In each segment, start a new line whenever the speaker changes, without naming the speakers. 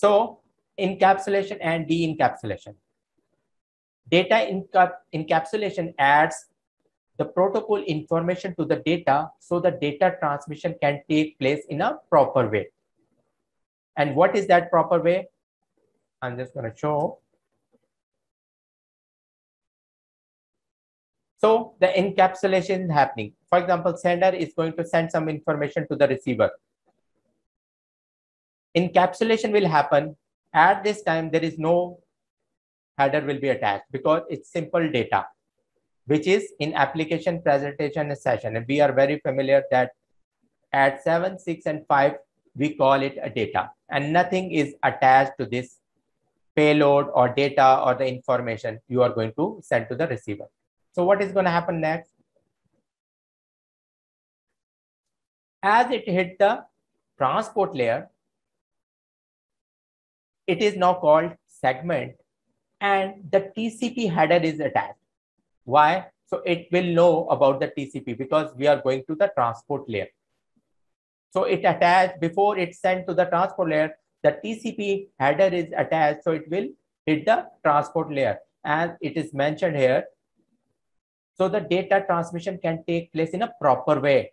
So encapsulation and de-encapsulation. Data encapsulation adds the protocol information to the data so the data transmission can take place in a proper way. And what is that proper way? I'm just going to show. So the encapsulation is happening. For example, sender is going to send some information to the receiver. Encapsulation will happen. At this time, there is no header will be attached because it's simple data, which is in application presentation session. And we are very familiar that at 7, 6, and 5, we call it a data. And nothing is attached to this payload or data or the information you are going to send to the receiver. So what is going to happen next? As it hit the transport layer, it is now called segment and the TCP header is attached. Why? So it will know about the TCP because we are going to the transport layer. So it attached before it sent to the transport layer, the TCP header is attached. So it will hit the transport layer. As it is mentioned here, so the data transmission can take place in a proper way.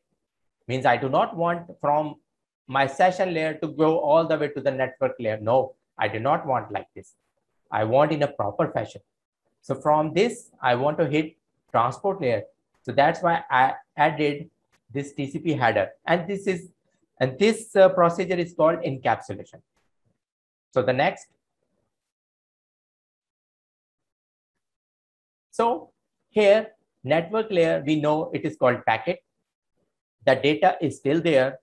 Means I do not want from my session layer to go all the way to the network layer. No, I do not want like this. I want in a proper fashion. So from this, I want to hit transport layer. So that's why I added this TCP header. And this is, and this uh, procedure is called encapsulation. So the next. So here Network layer, we know it is called packet. The data is still there.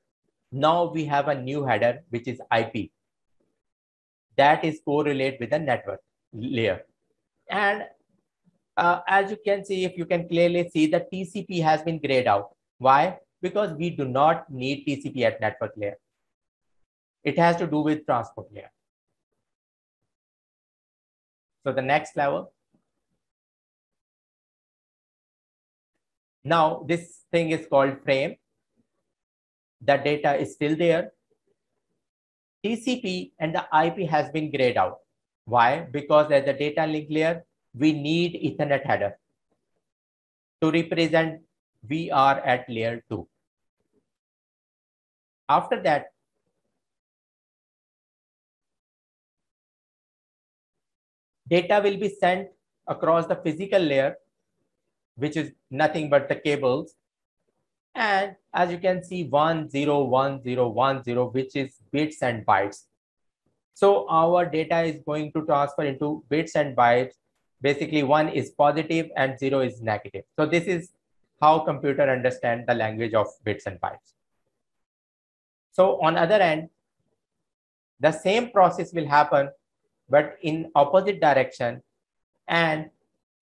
Now we have a new header, which is IP. That is correlate with the network layer. And uh, as you can see, if you can clearly see the TCP has been grayed out. Why? Because we do not need TCP at network layer. It has to do with transport layer. So the next level, Now this thing is called frame. The data is still there. TCP and the IP has been grayed out. Why? Because at the data link layer, we need Ethernet header to represent we are at layer 2. After that, data will be sent across the physical layer which is nothing but the cables. And as you can see, 101010, which is bits and bytes. So our data is going to transfer into bits and bytes. Basically, one is positive and zero is negative. So this is how computer understand the language of bits and bytes. So on other end, the same process will happen, but in opposite direction. And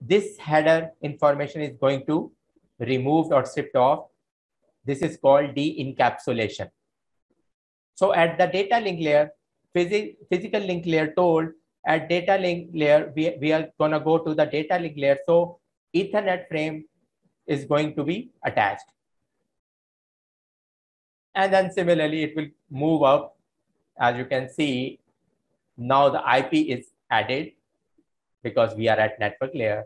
this header information is going to removed or stripped off. This is called de-encapsulation. So at the data link layer, phys physical link layer told at data link layer, we, we are going to go to the data link layer. So Ethernet frame is going to be attached. And then similarly, it will move up. As you can see, now the IP is added because we are at network layer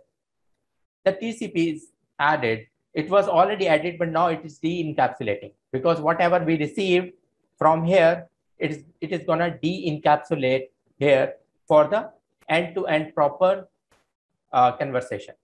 the TCP is added. It was already added, but now it is de-encapsulating because whatever we receive from here, it is, it is going to de-encapsulate here for the end-to-end -end proper uh, conversation.